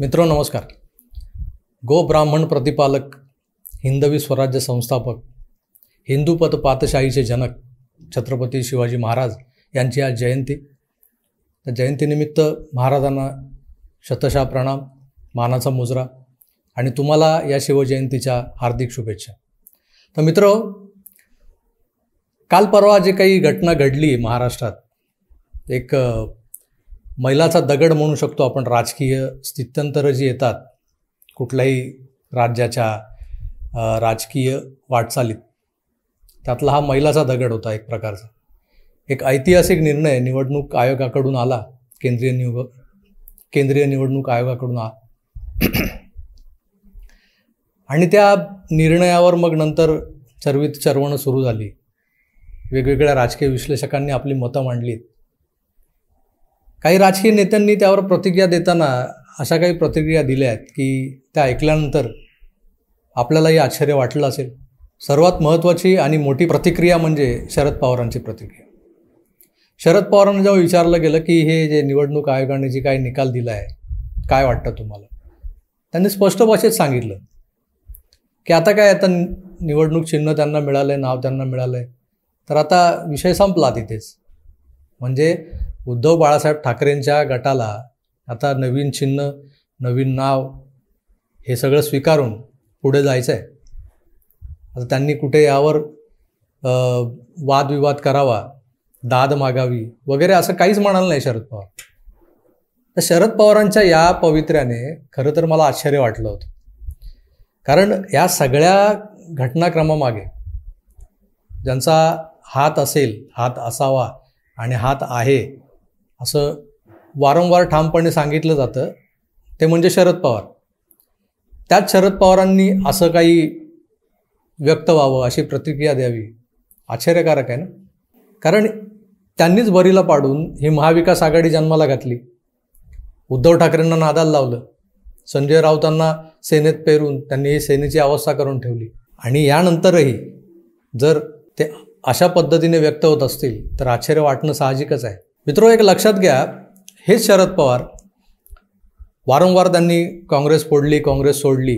मित्र नमस्कार. गो ब्राह्मण प्रतिपालक हिंदवी स्वराज्य संस्थापक हिंदूपत पातशाहीचे जनक छत्रपती शिवाजी महाराज यांची आज जयंती. त्या जयंतीनिमित्त महाराजांना शतशा प्रणाम मानाचा मुजरा आणि तुम्हाला या शिवजयंतीच्या हार्दिक शुभेच्छा. तर मित्र काल परवा जे काही घटना घडली महाराष्ट्रात एक मैलाचा दगड म्हणू शकतो आपण राजकीय स्थित्यंतरं जी येतात कुठल्याही राज्याच्या राजकीय वाटचालीत त्यातला हा मैलाचा दगड होता एक प्रकारचा. एक ऐतिहासिक निर्णय निवडणूक आयोगाकडून आला केंद्रीय निव केंद्रीय निवडणूक आयोगाकडून आ आणि त्या निर्णयावर मग नंतर चरवीत चरवणं सुरू झाली. वेगवेगळ्या राजकीय विश्लेषकांनी आपली मतं मांडलीत. काही राजकीय नेत्यांनी त्यावर प्रतिक्रिया देताना अशा काही प्रतिक्रिया दिल्या आहेत की त्या ऐकल्यानंतर आपल्यालाही आश्चर्य वाटलं असेल. सर्वात महत्त्वाची आणि मोठी प्रतिक्रिया म्हणजे शरद पवारांची प्रतिक्रिया. शरद पवारांना जेव्हा विचारलं गेलं की हे जे निवडणूक आयोगाने जे काही निकाल दिला आहे काय वाटतं तुम्हाला? त्यांनी स्पष्ट भाषेत सांगितलं की आता काय आता निवडणूक चिन्ह त्यांना मिळालं आहे नाव त्यांना मिळालं आहे तर आता विषय संपला तिथेच. म्हणजे उद्धव बाळासाहेब ठाकरेंच्या गटाला आता नवीन चिन्ह नवीन नाव हे सगळं स्वीकारून पुढे जायचं आहे आता त्यांनी कुठे यावर वादविवाद करावा दाद मागावी वगैरे असं काहीच म्हणाल नाही शरद पवार. तर शरद पवारांच्या या पवित्र्याने खरं तर मला आश्चर्य वाटलं होतं. कारण या सगळ्या घटनाक्रमामागे ज्यांचा हात असेल हात असावा आणि हात आहे असं वारंवार ठामपणे सांगितलं जातं ते म्हणजे शरद पवार. त्याच शरद पवारांनी असं काही व्यक्त व्हावं अशी प्रतिक्रिया द्यावी आश्चर्यकारक आहे ना? कारण त्यांनीच बरीला पाडून ही महाविकास आघाडी जन्माला घातली. उद्धव ठाकरेंना नादाला लावलं. संजय राऊतांना सेनेत पेरून त्यांनी ही सेनेची अवस्था करून ठेवली. आणि यानंतरही जर ते अशा पद्धतीने व्यक्त होत असतील तर आश्चर्य वाटणं साहजिकच आहे. मित्रो एक लक्षात घ्या हेच शरद पवार. वारंवार त्यांनी काँग्रेस फोडली काँग्रेस सोडली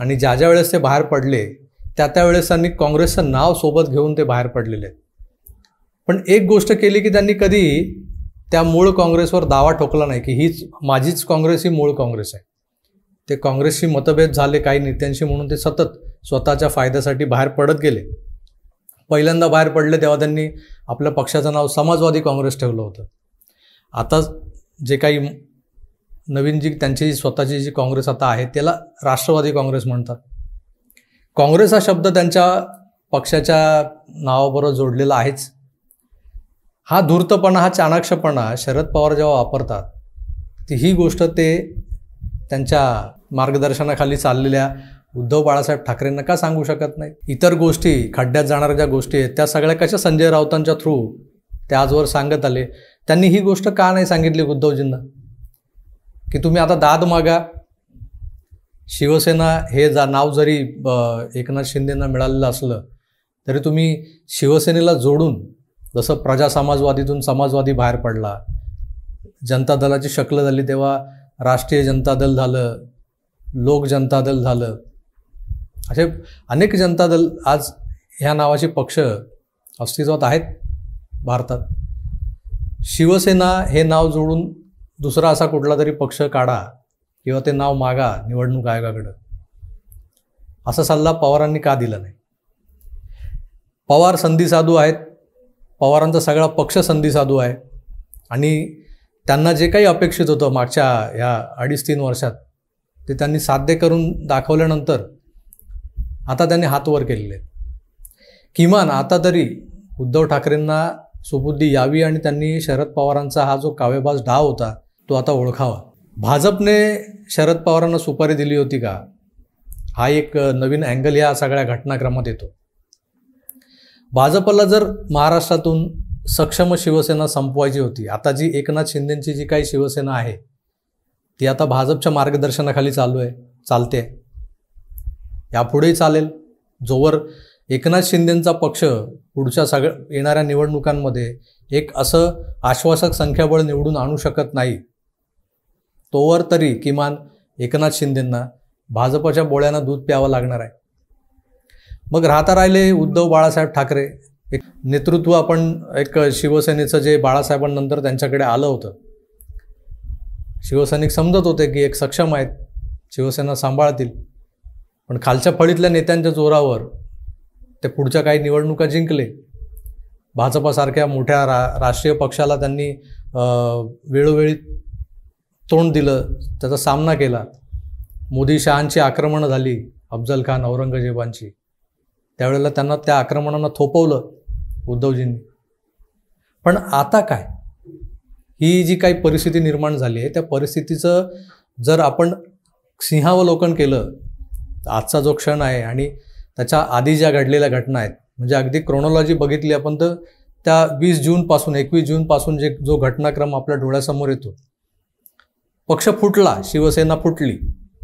आणि ज्या ज्या वेळेस ते बाहेर पडले त्या त्यावेळेस त्यांनी काँग्रेसचं नाव सोबत घेऊन ते बाहेर पडलेले. पण एक गोष्ट केली की त्यांनी कधी त्या मूळ काँग्रेसवर दावा ठोकला नाही की हीच माझीच काँग्रेस ही मूळ काँग्रेस आहे. ते काँग्रेसशी मतभेद झाले काही नेत्यांशी म्हणून ते सतत स्वतःच्या फायद्यासाठी बाहेर पडत गेले. पहिल्यांदा बाहेर पडले तेव्हा त्यांनी आपल्या पक्षाचं नाव समाजवादी काँग्रेस ठेवलं होतं. आता जे काही नवीन जी त्यांची स्वतःची जी काँग्रेस आता आहे त्याला राष्ट्रवादी काँग्रेस म्हणतात. काँग्रेस हा शब्द त्यांच्या पक्षाच्या नावाबरोबर जोडलेला आहेच. हा धूर्तपणा हा चाणाक्षपणा शरद पवार जेव्हा वापरतात ती ही गोष्ट ते त्यांच्या मार्गदर्शनाखाली चाललेल्या उद्धव बाळासाहेब ठाकरेंना का सांगू शकत नाही? इतर गोष्टी खड्ड्यात जाणाऱ्या ज्या गोष्टी आहेत त्या सगळ्या कशा संजय राऊतांच्या थ्रू ते आजवर सांगत आले? त्यांनी ही गोष्ट का नाही सांगितली उद्धवजींना? की तुम्ही आता दाद मागा. शिवसेना हे जा नाव जरी एकनाथ शिंदेंना मिळालेलं असलं तरी तुम्ही शिवसेनेला जोडून जसं प्रजा समाजवादीतून समाजवादी बाहेर पडला जनता दलाची शक्ल झाली तेव्हा राष्ट्रीय जनता दल झालं लोक जनता दल झालं असे अनेक जनता दल आज ह्या नावाचे पक्ष अस्तित्वात आहेत भारतात. शिवसेना हे नाव जोडून दुसरा असा कुठला तरी पक्ष काढा किंवा ते नाव मागा निवडणूक आयोगाकडं. असा सल्ला पवारांनी का दिला नाही? पवार संधी साधू आहेत. पवारांचा सगळा पक्ष संधी साधू आहे. आणि त्यांना जे काही अपेक्षित होतं मागच्या ह्या अडीच तीन वर्षात ते त्यांनी साध्य करून दाखवल्यानंतर आता त्यांनी हात वर केलेले. आहेत किमान आता तरी उद्धव ठाकरेंना सुबुद्धी यावी आणि त्यांनी शरद पवारांचा हा जो कावेबाज डाव होता तो आता ओळखावा. भाजपने शरद पवारांना सुपारी दिली होती का? हा एक नवीन अँगल या सगळ्या घटनाक्रमात येतो. भाजपला जर महाराष्ट्रातून सक्षम शिवसेना संपवायची होती आता जी एकनाथ शिंदेची जी काही शिवसेना आहे ती आता भाजपच्या मार्गदर्शनाखाली चालू आहे चालते. आहे यापुढेही चालेल. जोवर एकनाथ शिंदेंचा पक्ष पुढच्या सगळ्या येणाऱ्या निवडणुकांमध्ये एक असं आश्वासक संख्याबळ निवडून आणू शकत नाही तोवर तरी किमान एकनाथ शिंदेंना भाजपच्या बोळ्यांना दूध प्यावं लागणार आहे. मग राहता राहिले उद्धव बाळासाहेब ठाकरे. एक नेतृत्व आपण एक शिवसेनेचं जे बाळासाहेबांनंतर त्यांच्याकडे आलं होतं. शिवसैनिक समजत होते की एक सक्षम आहेत शिवसेना सांभाळतील. पण खालच्या फळीतल्या नेत्यांच्या जोरावर ते पुढच्या काही निवडणुका जिंकले. भाजपासारख्या मोठ्या रा राष्ट्रीय पक्षाला त्यांनी वेळोवेळी तोंड दिलं त्याचा सामना केला. मोदी शहांची आक्रमणं झाली अफजल खान औरंगजेबांची. त्यावेळेला त्यांना त्या आक्रमणांना थोपवलं उद्धवजींनी. पण आता काय? ही जी काही परिस्थिती निर्माण झाली आहे त्या परिस्थितीचं जर आपण सिंहावलोकन केलं आजचा जो क्षण आहे आणि त्याच्या आधी ज्या घडलेल्या घटना आहेत म्हणजे अगदी क्रोनॉलॉजी बघितली आपण तर त्या वीस जूनपासून एकवीस जूनपासून जे जो घटनाक्रम आपल्या डोळ्यासमोर येतो. पक्ष फुटला शिवसेना फुटली.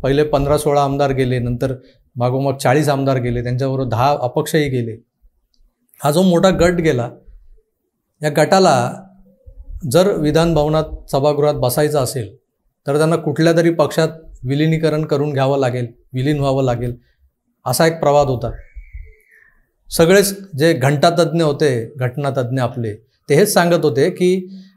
पहिले पंधरा सोळा आमदार गेले नंतर मागोमाग चाळीस आमदार गेले त्यांच्याबरोबर दहा अपक्षही गेले. हा जो मोठा गट गेला या गटाला जर विधान भवनात सभागृहात बसायचं असेल तर त्यांना कुठल्या तरी पक्षात विलिनीकरण करून घ्यावं लागेल विलीन व्हावं लागेल असा एक प्रवाद होता. सगळेच जे घंटातज्ञ होते घटनातज्ञ आपले ते हेच सांगत होते की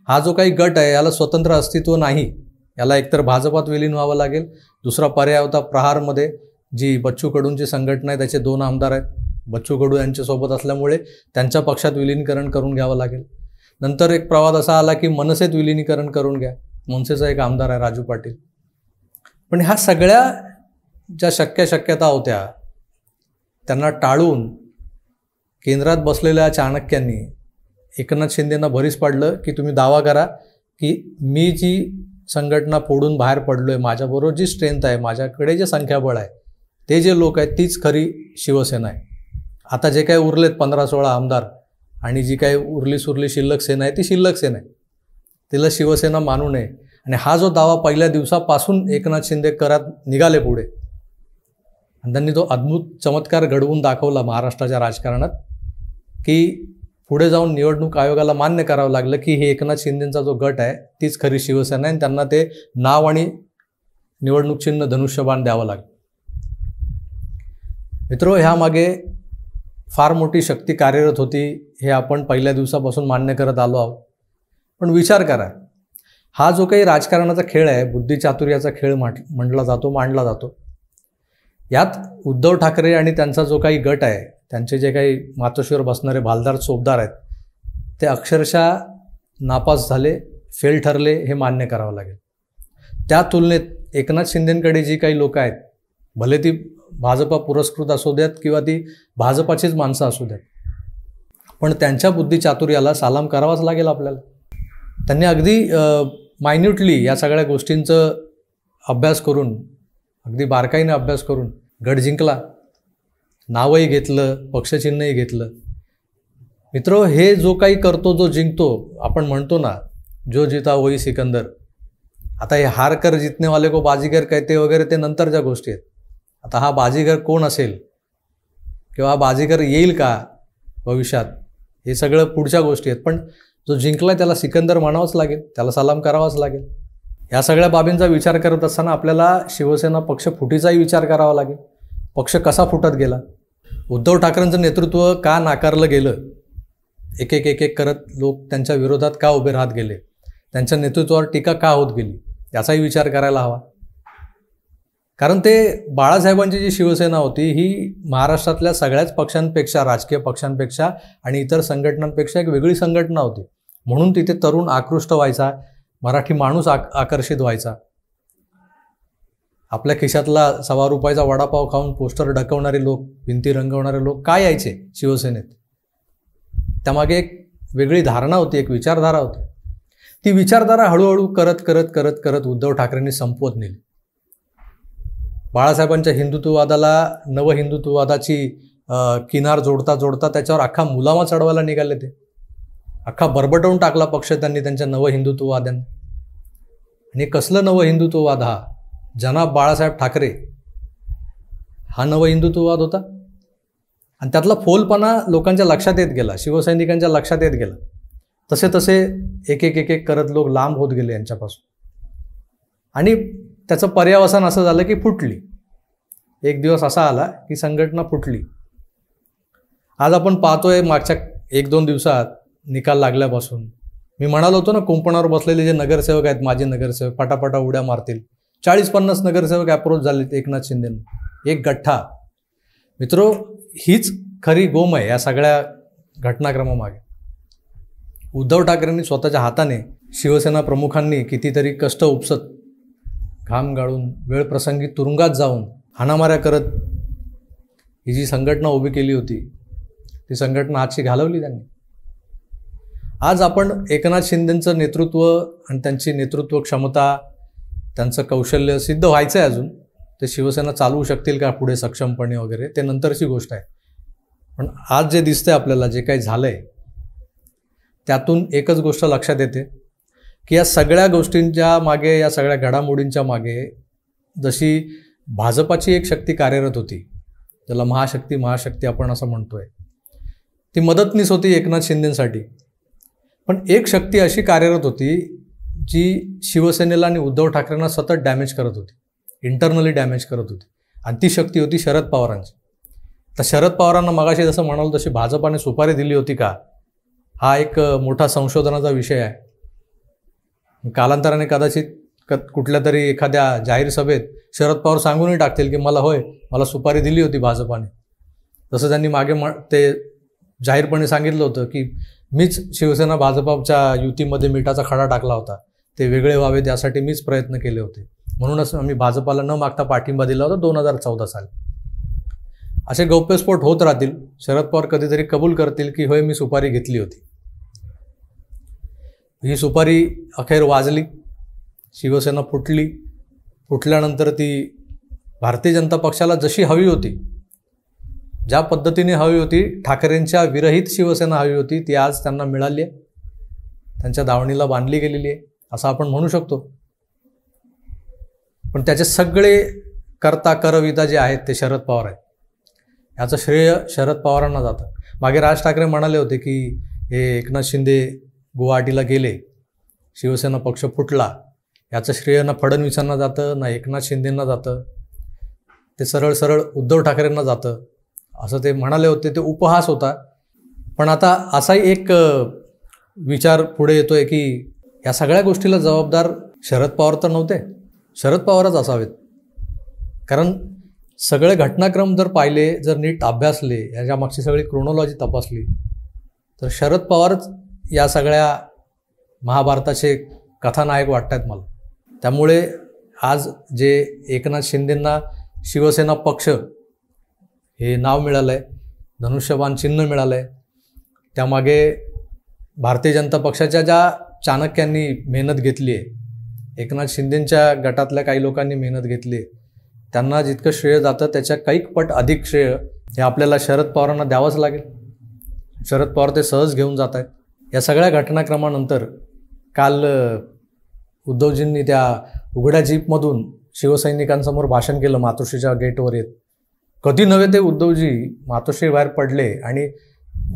हा जो काही गट आहे याला स्वतंत्र अस्तित्व नाही. याला एकतर भाजपात विलीन व्हावं लागेल दुसरा पर्याय होता प्रहारमध्ये जी बच्चू कडूंची संघटना आहे त्याचे दोन आमदार आहेत. बच्चू कडू यांच्यासोबत असल्यामुळे त्यांच्या पक्षात विलीनीकरण करून घ्यावं लागेल. नंतर एक प्रवाद असा आला की मनसेत विलीनीकरण करून घ्या. मनसेचा एक आमदार आहे राजू पाटील. पण ह्या सगळ्या ज्या शक्य शक्यता होत्या त्यांना टाळून केंद्रात बसलेल्या चाणक्यांनी एकनाथ शिंदेंना भरीस पाडलं की तुम्ही दावा करा की मी जी संघटना फोडून बाहेर पडलो आहे माझ्याबरोबर जी स्ट्रेंथ आहे माझ्याकडे जे संख्याबळ आहे ते जे लोक आहेत तीच खरी शिवसेना आहे. आता जे काही उरलेत पंधरा सोळा आमदार आणि जी काही उरली सुरली शिल्लक सेना आहे ती शिल्लक सेना आहे. तिला शिवसेना मानू नये. आणि हा जो दावा पहिल्या दिवसापासून एकनाथ शिंदे करत निघाले पुढे आणि त्यांनी तो अद्भुत चमत्कार घडवून दाखवला महाराष्ट्राच्या राजकारणात की पुढे जाऊन निवडणूक आयोगाला मान्य करावं लागलं की हे एकनाथ शिंदेचा जो गट आहे तीच खरी शिवसेना आहे आणि त्यांना ते नाव आणि निवडणूक चिन्ह धनुष्यबाण द्यावं लागलं. मित्रो ह्यामागे फार मोठी शक्ती कार्यरत होती हे आपण पहिल्या दिवसापासून मान्य करत आलो आहोत. पण विचार करा हा जो काही राजकारणाचा खेळ आहे बुद्धिचातुर्याचा खेळ म्हट म्हटला जातो मांडला जातो. यात उद्धव ठाकरे आणि त्यांचा जो काही गट आहे त्यांचे जे काही मातोश्रीवर बसणारे भालदार चोपदार आहेत ते अक्षरशः नापास झाले फेल ठरले हे मान्य करावं लागेल. त्या तुलनेत एकनाथ शिंदेंकडे जी काही लोकं आहेत भले ती भाजपा पुरस्कृत असू द्यात किंवा ती भाजपाचीच माणसं असू द्यात पण त्यांच्या बुद्धिचातुर्याला सालाम करावाच लागेल आपल्याला. त्यांनी अगदी मायन्युटली या सगळ्या गोष्टींचं अभ्यास करून अगदी बारकाईने अभ्यास करून गड जिंकला. नावही घेतलं पक्षचिन्हही घेतलं. मित्र हे जो काही करतो जो जिंकतो आपण म्हणतो ना जो जिता होई सिकंदर. आता हे हारकर जितनेवाले को बाजीगर कहते वगैरे ते नंतरच्या गोष्टी आहेत. आता हा बाजीगर कोण असेल? किंवा हा बाजीगर येईल का भविष्यात? हे सगळं पुढच्या गोष्टी आहेत. पण जो जिंकला त्याला सिकंदर म्हणावंच लागेल त्याला सलाम करावाच लागेल. या सगळ्या बाबींचा विचार करत असताना आपल्याला शिवसेना पक्ष फुटीचाही विचार करावा लागेल. पक्ष कसा फुटत गेला? उद्धव ठाकरेंचं नेतृत्व का नाकारलं गेलं? एक एक एक एक करत लोक त्यांच्या विरोधात का उभे राहत गेले? त्यांच्या नेतृत्वावर टीका का होत गेली? याचाही विचार करायला हवा. कारण ते बाळासाहेबांची जी शिवसेना होती ही महाराष्ट्रातल्या सगळ्याच पक्षांपेक्षा राजकीय पक्षांपेक्षा आणि इतर संघटनांपेक्षा एक वेगळी संघटना होती. म्हणून तिथे तरुण आकृष्ट व्हायचा मराठी माणूस आक आकर्षित व्हायचा. आपल्या खिशातला सव्वा रुपयाचा वडापाव खाऊन पोस्टर ढकवणारे लोक भिंती रंगवणारे लोक काय यायचे शिवसेनेत? त्यामागे एक वेगळी धारणा होती एक विचारधारा होती. ती विचारधारा हळूहळू करत करत करत करत उद्धव ठाकरेंनी संपवत नेली. बाळासाहेबांच्या हिंदुत्ववादाला नवहिंदुत्ववादाची किनार जोडता जोडता त्याच्यावर अख्खा मुलामा चढवायला निघाले ते. अख्खा बरबटवून टाकला पक्ष त्यांनी त्यांच्या नवहिंदुत्ववाद्यांनी आणि कसलं नवहिंदुत्ववाद हा? जनाब बाळासाहेब ठाकरे. हा नव हिंदुत्ववाद होता. आणि त्यातला फोलपणा लोकांच्या लक्षात येत गेला शिवसैनिकांच्या लक्षात येत गेला. तसे तसे एक एक एक एक करत लोक लांब होत गेले यांच्यापासून. आणि त्याचं पर्यावसान असं झालं की फुटली. एक दिवस असा आला की संघटना फुटली. आज आपण पाहतोय मागच्या एक दोन दिवसात निकाल लागल्यापासून. मी म्हणालो होतो ना कुंपणावर बसलेले जे नगरसेवक आहेत माझे नगरसेवक पाटापाटा उड्या मारतील. चाळीस पन्नास नगरसेवक अप्रोच झालेत एकनाथ शिंदेनं. एक गठ्ठा. मित्रो हीच खरी गोम आहे या सगळ्या घटनाक्रमामागे. उद्धव ठाकरेंनी स्वतःच्या हाताने शिवसेना प्रमुखांनी कितीतरी कष्ट उपसत घाम गाळून वेळ प्रसंगी तुरुंगात जाऊन हाणामाऱ्या करत ही जी संघटना उभी केली होती ती संघटना हातशी घालवली त्यांनी. आज आपण एकनाथ शिंदेंचं नेतृत्व आणि त्यांची नेतृत्व क्षमता त्यांचं कौशल्य सिद्ध व्हायचं आहे अजून. ते शिवसेना चालवू शकतील का पुढे सक्षमपणे वगैरे ते नंतरची गोष्ट आहे. पण आज जे दिसतंय आपल्याला जे काही झालं आहे त्यातून एकच गोष्ट लक्षात येते की या सगळ्या गोष्टींच्या मागे या सगळ्या घडामोडींच्या मागे जशी भाजपाची एक शक्ती कार्यरत होती ज्याला महाशक्ती महाशक्ती आपण असं म्हणतोय ती मदतनीस होती एकनाथ शिंदेसाठी. पण एक शक्ती अशी कार्यरत होती जी शिवसेनेला आणि उद्धव ठाकरेंना सतत डॅमेज करत होती. इंटरनली डॅमेज करत होती. आणि ती शक्ती होती शरद पवारांची. तर शरद पवारांना मगाशी जसं म्हणाल तशी भाजपाने सुपारी दिली होती का? हा एक मोठा संशोधनाचा विषय आहे. कालांतराने कदाचित क कुठल्या तरी एखाद्या जाहीर सभेत शरद पवार सांगूनही टाकतील की मला होय मला सुपारी दिली होती भाजपाने. तसं त्यांनी मागे म ते जाहीरपणे सांगितलं होतं की मीच शिवसेना भाजपाच्या युतीमध्ये मिठाचा खडा टाकला होता. ते वेगळे व्हावे त्यासाठी मीच प्रयत्न केले होते. म्हणूनच आम्ही भाजपाला न मागता पाठिंबा दिला होता दोन हजार चौदा साली. असे गौप्यस्फोट होत राहतील. शरद पवार कधीतरी कबूल करतील की होय मी सुपारी घेतली होती. ही सुपारी अखेर वाजली. शिवसेना फुटली. फुटल्यानंतर ती भारतीय जनता पक्षाला जशी हवी होती ज्या पद्धतीने हवी होती ठाकरेंच्या विरहित शिवसेना हवी होती ती आज त्यांना मिळाली आहे. त्यांच्या दावणीला बांधली गेलेली आहे असं आपण म्हणू शकतो. पण त्याचे सगळे करता करविता जे आहेत ते शरद पवार आहेत. याचं श्रेय शरद पवारांना जातं. मागे राज ठाकरे म्हणाले होते की हे एकनाथ शिंदे गुवाहाटीला गेले शिवसेना पक्ष फुटला याचं श्रेय ना फडणवीसांना जातं ना एकनाथ शिंदेंना जातं. ते सरळ सरळ उद्धव ठाकरेंना जातं. असं ते म्हणाले होते ते उपहास होता. पण आता असाही एक विचार पुढे येतोय की या सगळ्या गोष्टीला जबाबदार शरद पवार तर नव्हते. शरद पवारच असावेत. कारण सगळे घटनाक्रम जर पाहिले जर नीट अभ्यासले याच्या मागची सगळी क्रोनॉलॉजी तपासली तर शरद पवारच या सगळ्या महाभारताचे कथानायक वाटत आहेत मला. त्यामुळे आज जे एकनाथ शिंदेंना शिवसेना पक्ष हे नाव मिळालं आहे धनुष्यबाण चिन्ह मिळालं आहे त्यामागे भारतीय जनता पक्षाच्या ज्या चाणक्यांनी मेहनत घेतली आहे एकनाथ शिंदेंच्या गटातल्या काही लोकांनी मेहनत घेतली आहे त्यांना जितकं श्रेय जातं त्याच्या काही पट अधिक श्रेय हे आपल्याला शरद पवारांना द्यावंच लागेल. शरद पवार ते सहज घेऊन जात आहेत. या सगळ्या घटनाक्रमानंतर काल उद्धवजींनी त्या उघड्या जीपमधून शिवसैनिकांसमोर भाषण केलं मातोश्रीच्या गेटवर येत. कधी नव्हे ते उद्धवजी मातोश्री बाहेर पडले आणि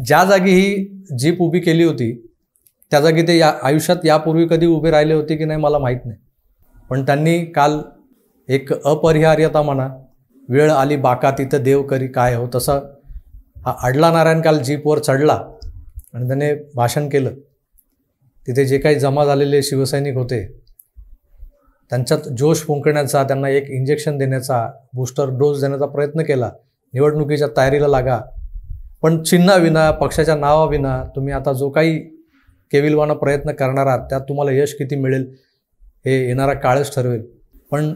ज्या जागी ही जीप उभी केली होती त्या जागी ते या आयुष्यात यापूर्वी कधी उभे राहिले होते की नाही मला माहीत नाही. पण त्यांनी काल एक अपरिहार्यता म्हणा वेळ आली बाका तिथं देव करी काय हो तसं हा अडला नारायण काल जीपवर चढला आणि त्याने भाषण केलं. तिथे जे काही जमा झालेले शिवसैनिक होते त्यांच्यात जोश फुंकण्याचा त्यांना एक इंजेक्शन देण्याचा बूस्टर डोस देण्याचा प्रयत्न केला. निवडणुकीच्या तयारीला लागा. पण चिन्हाविना पक्षाच्या नावाविना तुम्ही आता जो काही केविलवाना प्रयत्न करणार आहात त्यात तुम्हाला यश किती मिळेल हे येणारा काळच ठरवेल. पण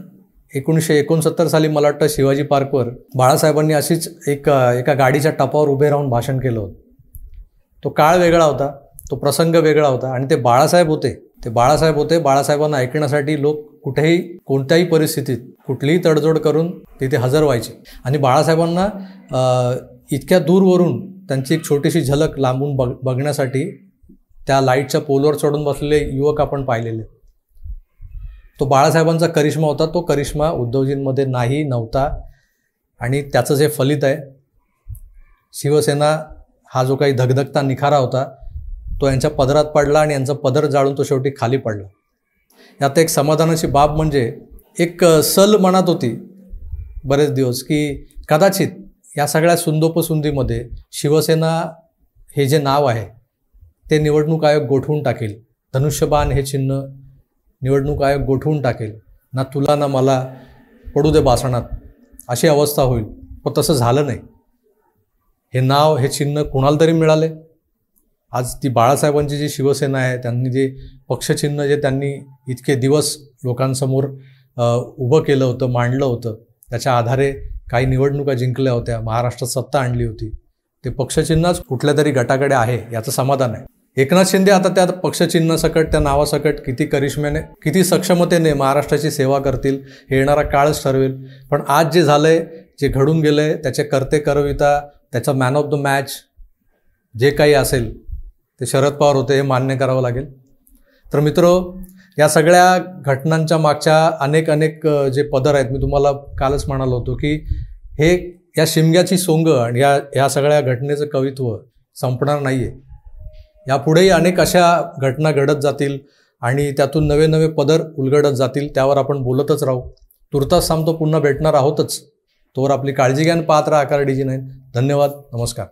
एकोणीसशे एकोणसत्तर साली मला वाटतं शिवाजी पार्कवर बाळासाहेबांनी अशीच एक एका गाडीच्या टपावर उभे राहून भाषण केलं होतं. तो काळ वेगळा होता तो प्रसंग वेगळा होता आणि ते बाळासाहेब होते. ते बाळासाहेब होते. बाळासाहेबांना ऐकण्यासाठी लोक कुठेही कोणत्याही परिस्थितीत कुठलीही तडजोड करून तिथे हजर व्हायचे. आणि बाळासाहेबांना इतक्या दूरवरून त्यांची एक छोटीशी झलक लांबून बघ बघण्यासाठी त्या लाईटच्या पोलवर चढून बसलेले युवक आपण पाहिलेले. तो बाळासाहेबांचा करिश्मा होता. तो करिश्मा उद्धवजींमध्ये नाही नव्हता. आणि त्याचं जे फलित आहे शिवसेना हा जो काही धगधगता निखारा होता तो यांच्या पदरात पडला आणि यांचा पदर जाळून तो शेवटी खाली पडला. यात एक समाधानाची बाब म्हणजे एक सल मनात होती बरेच दिवस की कदाचित या सगळ्या सुंदोपसुंदीमध्ये शिवसेना हे जे नाव आहे ते निवडणूक आयोग गोठवून टाकेल. धनुष्यबाण हे चिन्ह निवडणूक आयोग गोठवून टाकेल. ना तुला ना मला पडू दे बासणात अशी अवस्था होईल. पण तसं झालं नाही. हे नाव हे चिन्ह कुणाला तरी मिळाले? आज ती बाळासाहेबांची जी शिवसेना आहे त्यांनी जे पक्षचिन्ह जे त्यांनी इतके दिवस लोकांसमोर उभं केलं होतं मांडलं होतं त्याच्या आधारे काही निवडणुका जिंकल्या होत्या महाराष्ट्रात सत्ता आणली होती. ते पक्षचिन्हच कुठल्या तरी गटाकडे आहे याचं समाधान आहे. एकनाथ शिंदे आता त्या पक्षचिन्हासकट त्या नावासकट किती करिश्म्याने किती सक्षमतेने महाराष्ट्राची सेवा करतील हे येणारा काळच ठरवेल. पण आज जे झालं आहे जे घडून गेलं आहे त्याचे करते करविता त्याचा मॅन ऑफ द मॅच जे काही असेल ते शरद पवार होते हे मान्य करावं लागेल. तर मित्र या सगळ्या घटनांच्या मागच्या अनेक अनेक जे पदर आहेत मी तुम्हाला कालच म्हणालो होतो की हे या शिमग्याची सोंग आणि या या सगळ्या घटनेचं कवित्व संपणार नाही आहे यापुढेही अनेक अशा घटना घडत जातील आणि त्यातून नवे नवे पदर उलगडत जातील त्यावर आपण बोलतच राहू. तुर्तास सांगतो पुन्हा भेटणार आहोतच. तोवर आपली काळजी घ्या आणि आकार डीजी नाही धन्यवाद नमस्कार.